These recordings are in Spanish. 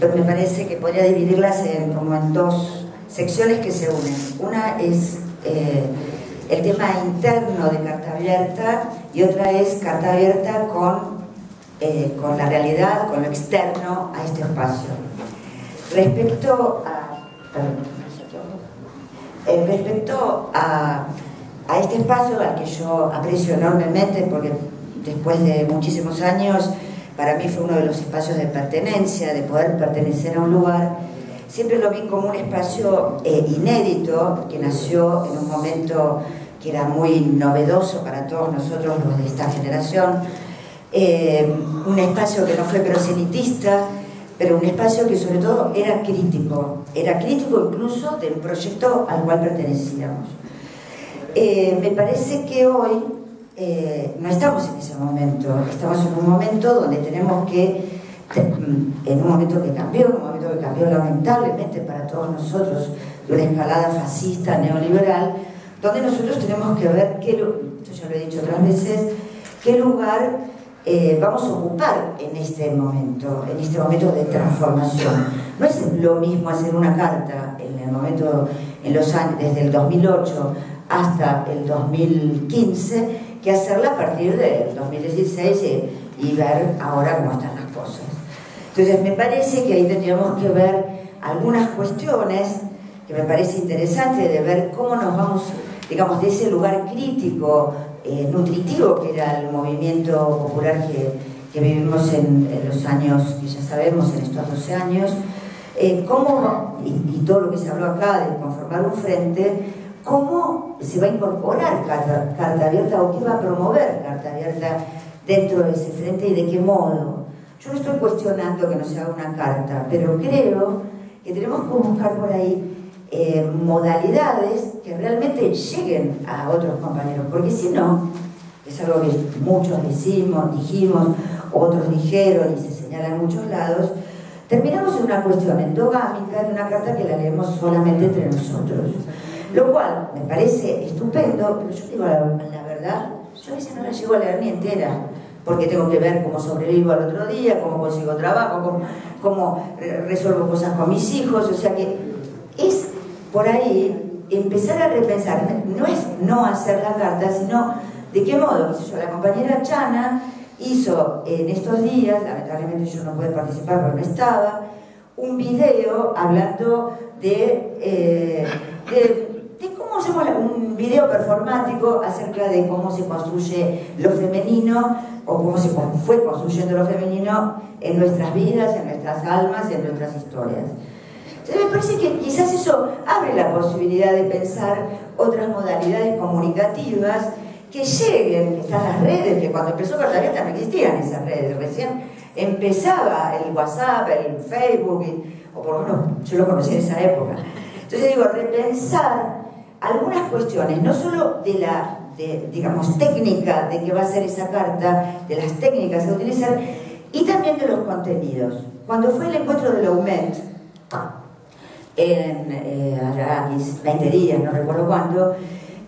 Pero me parece que podría dividirlas en, como en dos secciones que se unen. Una es eh, el tema interno de Carta Abierta y otra es Carta Abierta con, eh, con la realidad, con lo externo a este espacio. Respecto a... Eh, respecto a, a este espacio al que yo aprecio enormemente porque después de muchísimos años para mí fue uno de los espacios de pertenencia, de poder pertenecer a un lugar. Siempre lo vi como un espacio eh, inédito, que nació en un momento que era muy novedoso para todos nosotros, los de esta generación. Eh, un espacio que no fue proselitista, pero un espacio que sobre todo era crítico, era crítico incluso del proyecto al cual pertenecíamos. Eh, me parece que hoy eh, no estamos en ese momento, estamos en un momento donde tenemos que, mm, en un momento que cambió, un momento que cambió lamentablemente para todos nosotros, de una escalada fascista, neoliberal, donde nosotros tenemos que ver, qué, ya lo he dicho otras veces, qué lugar eh, vamos a ocupar en este momento, en este momento de transformación. No es lo mismo hacer una carta en el momento, en los años, desde el 2008 hasta el 2015, que hacerla a partir del 2016 y, ver ahora cómo están las cosas. Entonces me parece que ahí tendríamos que ver algunas cuestiones que me parece interesante de ver cómo nos vamos, digamos, de ese lugar crítico, eh, nutritivo que era el movimiento popular que, vivimos en, los años, que ya sabemos, en estos 12 años, eh, cómo, y todo lo que se habló acá de conformar un frente, cómo se va a incorporar carta, abierta o qué va a promover carta abierta dentro de ese frente y de qué modo. Yo no estoy cuestionando que no se haga una carta, pero creo que tenemos que buscar por ahí eh, modalidades que realmente lleguen a otros compañeros, porque si no, es algo que muchos decimos, dijimos, otros dijeron y se señala en muchos lados, terminamos en una cuestión endogámica de una carta que la leemos solamente entre nosotros. Lo cual me parece estupendo, pero yo digo la, verdad, yo a veces no la llego a leer ni entera, porque tengo que ver cómo sobrevivo al otro día, cómo consigo trabajo, cómo, resuelvo cosas con mis hijos, o sea que es por ahí empezar a repensar, no es no hacer la carta, sino de qué modo, yo, la compañera Chana hizo en estos días, lamentablemente yo no pude participar porque no estaba, un video hablando de, eh, cómo hacemos un video performático acerca de cómo se construye lo femenino o cómo se fue construyendo lo femenino en nuestras vidas, en nuestras almas, en nuestras historias. Entonces me parece que quizás eso abre la posibilidad de pensar otras modalidades comunicativas que lleguen, que están las redes, que cuando empezó Carta no existían esas redes, recién empezaba el WhatsApp, el Facebook, o por lo menos yo lo conocí en esa época. Entonces digo, repensar algunas cuestiones, no solo de la, digamos, técnica de qué va a ser esa carta, de las técnicas a utilizar, y también de los contenidos. Cuando fue el encuentro de la UMET, en eh, 20 días, no recuerdo cuándo,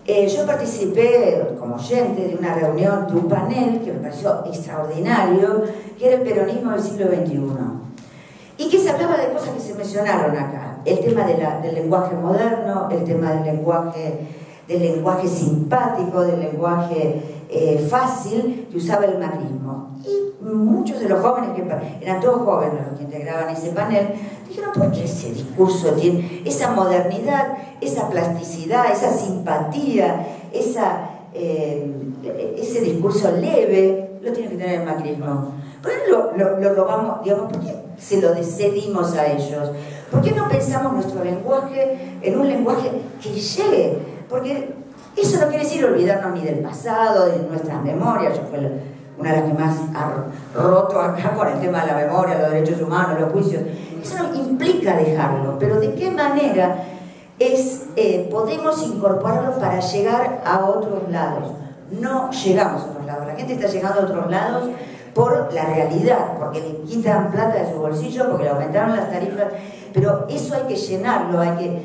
eh, yo participé como oyente de una reunión, de un panel que me pareció extraordinario, que era el peronismo del siglo XXI. Y que se hablaba de cosas que se mencionaron acá. El tema del lenguaje moderno, el tema del lenguaje, del lenguaje simpático, del lenguaje eh, fácil que usaba el macrismo. Y muchos de los jóvenes, que eran todos jóvenes los que integraban ese panel, dijeron, ¿por qué ese discurso tiene esa modernidad, esa plasticidad, esa simpatía, esa, eh, ese discurso leve, lo tiene que tener el macrismo? ¿Por qué lo, lo, lo robamos, digamos, por qué se lo cedimos a ellos? ¿Por qué no pensamos nuestro lenguaje en un lenguaje que llegue? Porque eso no quiere decir olvidarnos ni del pasado, de nuestras memorias. Yo fui una de las que más ha roto acá con el tema de la memoria, los derechos humanos, los juicios. Eso no implica dejarlo, pero ¿de qué manera es, eh, podemos incorporarlo para llegar a otros lados? No llegamos a otros lados. La gente está llegando a otros lados por la realidad, porque le quitan plata de su bolsillo, porque le aumentaron las tarifas, pero eso hay que llenarlo, hay que,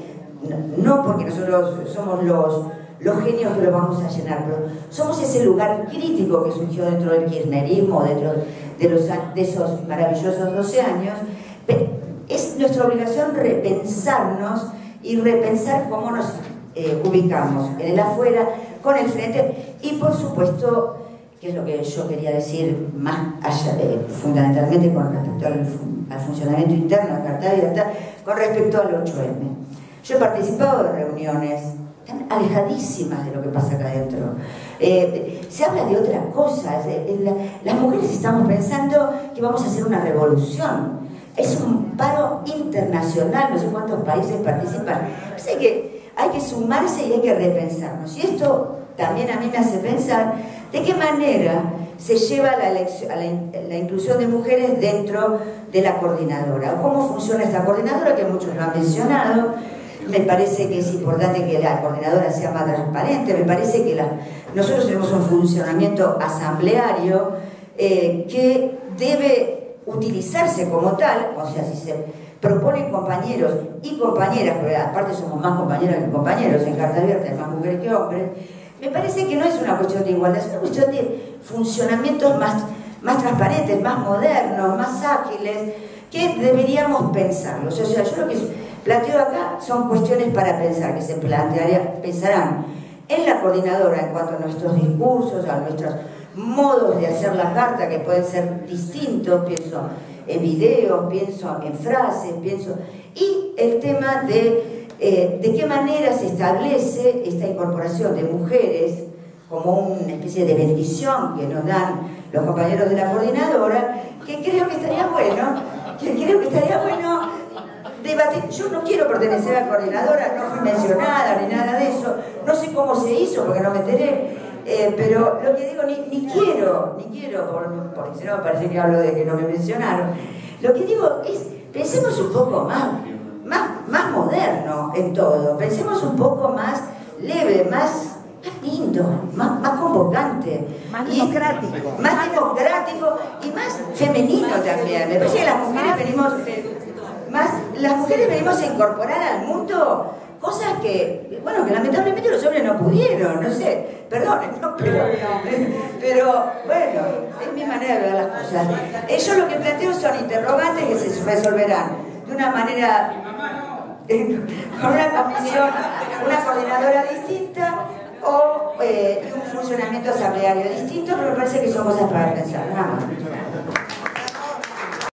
no porque nosotros somos los, los genios que lo vamos a llenar, pero somos ese lugar crítico que surgió dentro del kirchnerismo, dentro de, esos maravillosos 12 años, nuestra obligación repensarnos y repensar cómo nos eh, ubicamos en el afuera, con el frente y por supuesto, que es lo que yo quería decir más allá, fundamentalmente con respecto al, funcionamiento interno de Carta Abierta, con respecto al 8M. Yo he participado de reuniones tan alejadísimas de lo que pasa acá adentro. Eh, se habla de otra cosa. las mujeres estamos pensando que vamos a hacer una revolución. Es un paro internacional, no sé cuántos países participan. Hay que sumarse y hay que repensarnos. Y esto también a mí me hace pensar de qué manera se lleva la, la, inclusión de mujeres dentro de la coordinadora. ¿Cómo funciona esta coordinadora? Que muchos lo han mencionado me parece que es importante que la coordinadora sea más transparente, me parece que nosotros tenemos un funcionamiento asambleario eh, que debe utilizarse como tal, o sea, si se proponen compañeros y compañeras, porque aparte somos más compañeros que compañeros en Carta Abierta, hay más mujeres que hombres, me parece que no es una cuestión de igualdad, es una cuestión de funcionamientos más, más transparentes, más modernos, más ágiles, que deberíamos pensarlos. O sea, yo lo que planteo acá son cuestiones para pensar, que se pensarán en la coordinadora en cuanto a nuestros discursos, a nuestros modos de hacer la carta, que pueden ser distintos, pienso en videos, pienso en frases, pienso... Y el tema de eh, de qué manera se establece esta incorporación de mujeres como una especie de bendición que nos dan los compañeros de la coordinadora, que creo que estaría bueno, que creo que estaría bueno debatir. Yo no quiero pertenecer a la coordinadora, no fui mencionada ni nada de eso, no sé cómo se hizo porque no me enteré, eh, pero lo que digo, ni, quiero, ni quiero, porque si no me parece que hablo de que no me mencionaron, lo que digo es, pensemos un poco más, más, moderno en todo, pensemos un poco más leve, más lindo, más, más convocante. Más democrático. Más democrático y más femenino también. Me parece que las mujeres venimos más, las mujeres venimos a incorporar al mundo cosas que, bueno, que lamentablemente los hombres no pudieron, no sé, perdón, no, pero, pero bueno, es mi manera de ver las cosas. Ellos lo que planteo son interrogantes que se resolverán de una manera, con una comisión, una coordinadora distinta o eh, un funcionamiento asambleario distinto, pero me parece que son cosas para pensar, nada.